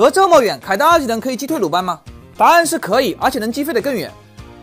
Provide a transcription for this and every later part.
隔这么远，凯的二技能可以击退鲁班吗？答案是可以，而且能击飞得更远。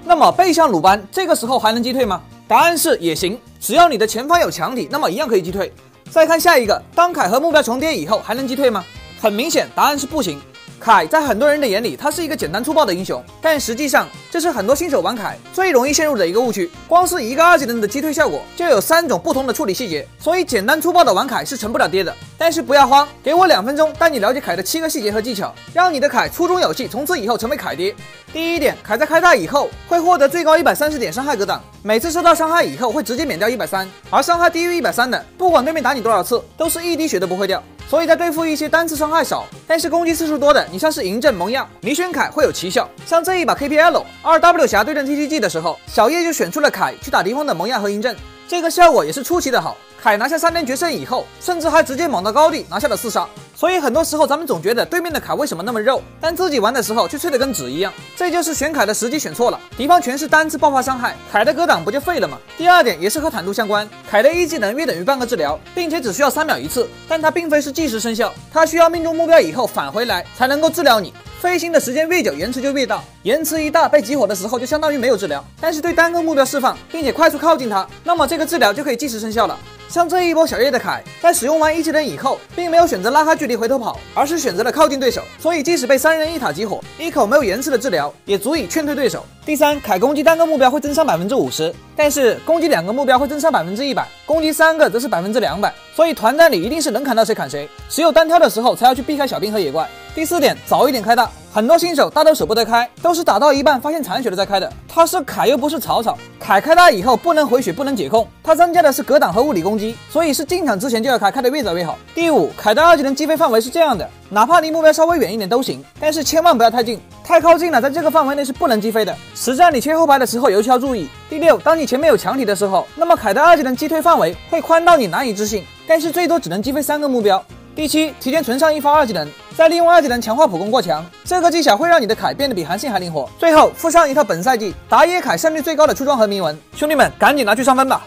那么背向鲁班，这个时候还能击退吗？答案是也行，只要你的前方有墙体，那么一样可以击退。再看下一个，当凯和目标重叠以后，还能击退吗？很明显，答案是不行。凯在很多人的眼里，他是一个简单粗暴的英雄，但实际上这是很多新手玩凯最容易陷入的一个误区。光是一个二技能的击退效果，就有三种不同的处理细节，所以简单粗暴的玩凯是成不了爹的。但是不要慌，给我两分钟，带你了解凯的七个细节和技巧，让你的凯粗中有细，从此以后成为凯爹。第一点，凯在开大以后会获得最高一百三十点伤害格挡，每次受到伤害以后会直接免掉一百三，而伤害低于一百三的，不管对面打你多少次，都是一滴血都不会掉。所以在对付一些单次伤害少，但是攻击次数多的，你像是嬴政、蒙犽，你选凯会有奇效。像这一把 KPL 二 W 侠对阵 TTG 的时候，小叶就选出了凯去打敌方的蒙犽和嬴政，这个效果也是出奇的好。凯拿下三连决胜以后，甚至还直接猛到高地拿下了四杀。所以很多时候咱们总觉得对面的凯为什么那么肉，但自己玩的时候却脆得跟纸一样。这就是选凯的时机选错了，敌方全是单次爆发伤害，凯的格挡不就废了吗？第二点也是和坦度相关，凯的一技能约等于半个治疗，并且只需要三秒一次，但它并非是即时生效，它需要命中目标以后返回来才能够治疗你。飞行的时间越久，延迟就越大，延迟一大被集火的时候就相当于没有治疗。但是对单个目标释放，并且快速靠近它，那么这个治疗就可以即时生效了。像这一波小叶的凯，在使用完一技能以后，并没有选择拉开距离回头跑，而是选择了靠近对手，所以即使被三人一塔集火，一口没有延迟的治疗，也足以劝退对手。第三，凯攻击单个目标会增伤百分之五十，但是攻击两个目标会增伤百分之一百，攻击三个则是百分之两百，所以团战里一定是能砍到谁砍谁，只有单挑的时候才要去避开小兵和野怪。第四点，早一点开大。很多新手大都舍不得开，都是打到一半发现残血了再开的。他是凯又不是草草，凯开大以后不能回血，不能解控，他增加的是格挡和物理攻击，所以是进场之前就要开，开的越早越好。第五，凯的二技能击飞范围是这样的，哪怕离目标稍微远一点都行，但是千万不要太近，太靠近了，在这个范围内是不能击飞的。实战你切后排的时候尤其要注意。第六，当你前面有墙体的时候，那么凯的二技能击退范围会宽到你难以置信，但是最多只能击飞三个目标。第七，提前存上一发二技能，再利用二技能强化普攻过墙，这个技巧会让你的凯变得比韩信还灵活。最后附上一套本赛季打野凯胜率最高的出装和铭文，兄弟们赶紧拿去上分吧！